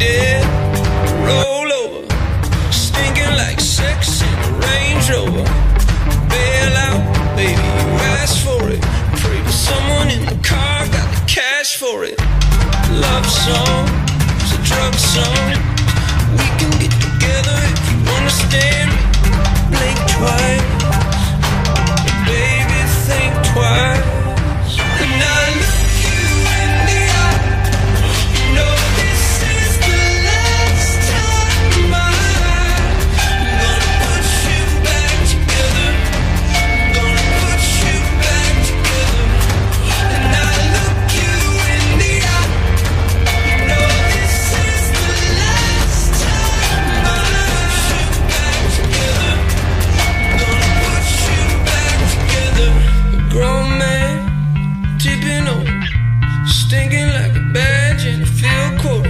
Roll over, stinking like sex in a Range Rover. Bail out, baby, you asked for it. Pray for someone in the car, got the cash for it. Love song, it's a drug song. stinking like a badge in a field coat.